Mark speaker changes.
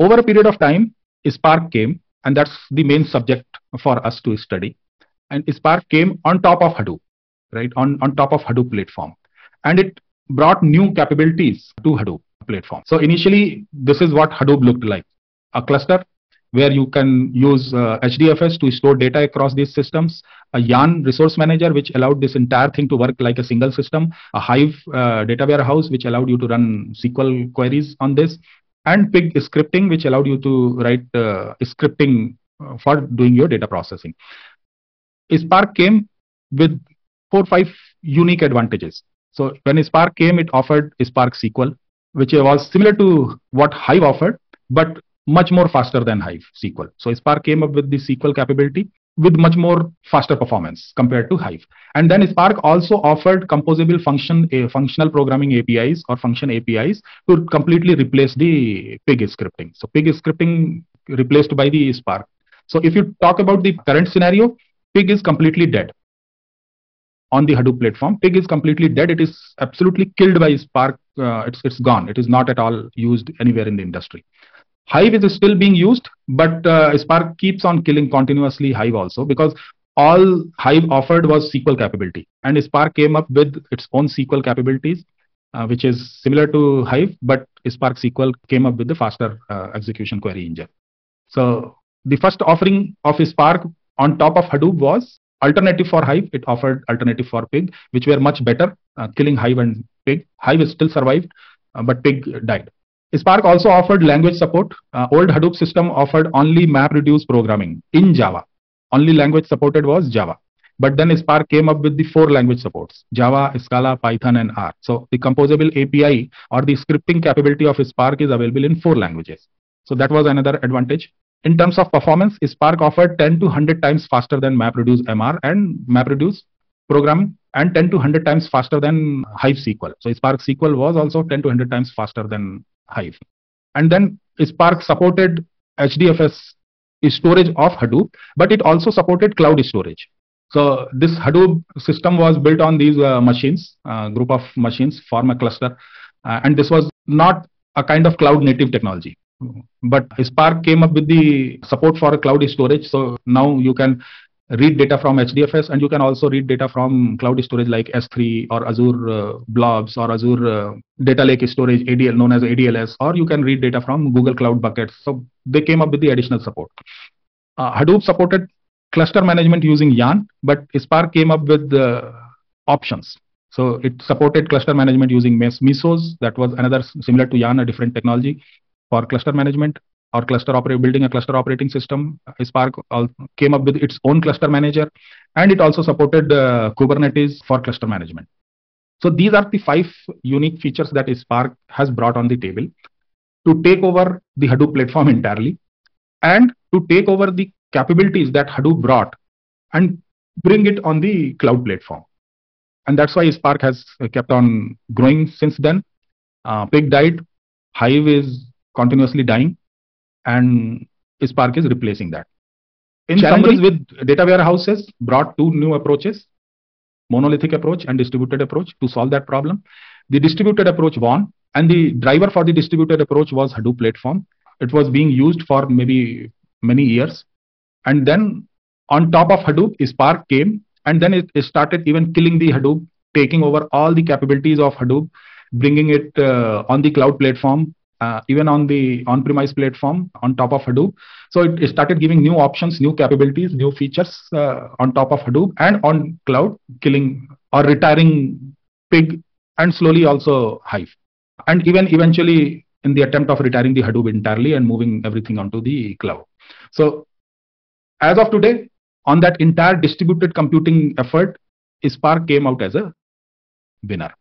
Speaker 1: Over a period of time, Spark came, and that's the main subject for us to study. And Spark came on top of Hadoop, right? On, on top of Hadoop platform. And it brought new capabilities to Hadoop platform. So initially, this is what Hadoop looked like. A cluster where you can use uh, HDFS to store data across these systems, a Yarn resource manager, which allowed this entire thing to work like a single system, a Hive uh, data warehouse, which allowed you to run SQL queries on this, and Pig scripting, which allowed you to write uh, scripting uh, for doing your data processing. Spark came with four or five unique advantages. So when Spark came, it offered Spark SQL, which was similar to what Hive offered, but much more faster than Hive SQL. So Spark came up with the SQL capability with much more faster performance compared to Hive. And then Spark also offered composable function, uh, functional programming APIs or function APIs to completely replace the Pig scripting. So Pig scripting replaced by the Spark. So if you talk about the current scenario, Pig is completely dead on the Hadoop platform. Pig is completely dead. It is absolutely killed by Spark. Uh, it's it's gone. It is not at all used anywhere in the industry. Hive is still being used, but uh, Spark keeps on killing continuously Hive also because all Hive offered was SQL capability, and Spark came up with its own SQL capabilities, uh, which is similar to Hive, but Spark SQL came up with the faster uh, execution query engine. So the first offering of Spark on top of Hadoop was alternative for Hive. It offered alternative for Pig, which were much better, uh, killing Hive and Pig. Hive still survived, uh, but Pig died. Spark also offered language support. Uh, old Hadoop system offered only MapReduce programming in Java. Only language supported was Java. But then Spark came up with the four language supports Java, Scala, Python, and R. So the composable API or the scripting capability of Spark is available in four languages. So that was another advantage. In terms of performance, Spark offered 10 to 100 times faster than MapReduce MR and MapReduce programming and 10 to 100 times faster than Hive SQL. So Spark SQL was also 10 to 100 times faster than Hive. And then Spark supported HDFS storage of Hadoop, but it also supported cloud storage. So this Hadoop system was built on these uh, machines, uh, group of machines form a cluster. Uh, and this was not a kind of cloud native technology. But Spark came up with the support for cloud storage. So now you can read data from HDFS, and you can also read data from cloud storage like S3 or Azure uh, Blobs or Azure uh, Data Lake Storage, ADL, known as ADLS, or you can read data from Google Cloud Buckets. So they came up with the additional support. Uh, Hadoop supported cluster management using Yarn, but Spark came up with the options. So it supported cluster management using Mesos. That was another similar to Yarn, a different technology for cluster management or cluster operator building a cluster operating system. Spark came up with its own cluster manager, and it also supported uh, Kubernetes for cluster management. So these are the five unique features that Spark has brought on the table to take over the Hadoop platform entirely, and to take over the capabilities that Hadoop brought and bring it on the cloud platform. And that's why Spark has kept on growing since then. Uh, Pig died, Hive is continuously dying, and Spark is replacing that. In Challenges summary, with data warehouses brought two new approaches, monolithic approach and distributed approach to solve that problem. The distributed approach won and the driver for the distributed approach was Hadoop platform. It was being used for maybe many years. And then on top of Hadoop, Spark came and then it, it started even killing the Hadoop, taking over all the capabilities of Hadoop, bringing it uh, on the cloud platform uh, even on the on-premise platform on top of Hadoop. So it, it, started giving new options, new capabilities, new features uh, on top of Hadoop and on cloud, killing or retiring Pig and slowly also Hive. And even eventually in the attempt of retiring the Hadoop entirely and moving everything onto the cloud. So as of today, on that entire distributed computing effort, Spark came out as a winner.